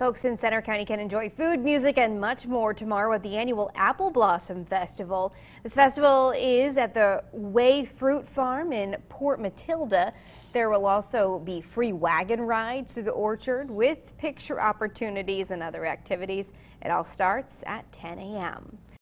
Folks in Centre County can enjoy food, music, and much more tomorrow at the annual Apple Blossom Festival. This festival is at the Way Fruit Farm in Port Matilda. There will also be free wagon rides through the orchard with picture opportunities and other activities. It all starts at 10 a.m.